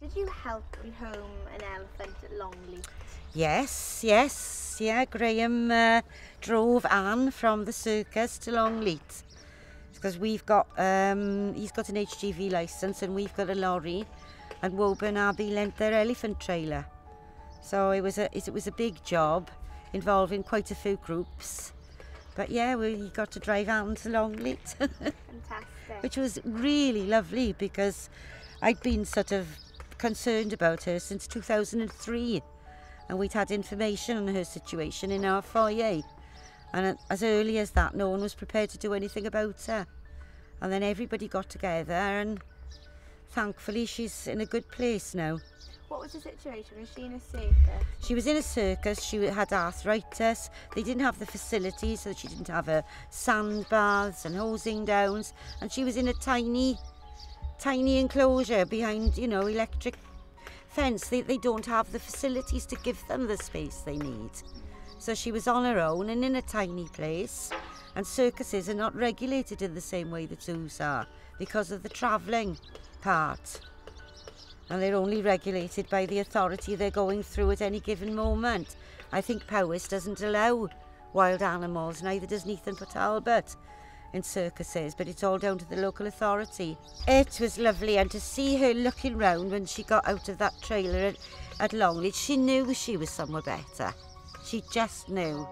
Did you help home an elephant at Longleat? Yes, yes, yeah. Graham uh, drove Anne from the circus to Longleat because we've got um, he's got an HGV license and we've got a lorry, and Woburn Abbey lent their elephant trailer. So it was a it was a big job involving quite a few groups. But yeah, we got to drive Anne to Longleat, which was really lovely because I'd been sort of concerned about her since 2003 and we'd had information on her situation in our foyer. And uh, as early as that no one was prepared to do anything about her. And then everybody got together and thankfully she's in a good place now. What was the situation? Was she in a circus? she was in a circus. She had arthritis. They didn't have the facilities so she didn't have her sandbaths and hosing downs. And she was in a tiny tiny enclosure behind, you know, electric fence. They, they don't have the facilities to give them the space they need. So she was on her own and in a tiny place. And circuses are not regulated in the same way the zoos are because of the travelling part. And they're only regulated by the authority they're going through at any given moment. I think Powys doesn't allow wild animals, neither does Nathan Port Talbot. In circuses, but it's all down to the local authority. It was lovely, and to see her looking round when she got out of that trailer at, at Longleat, she knew she was somewhere better. She just knew.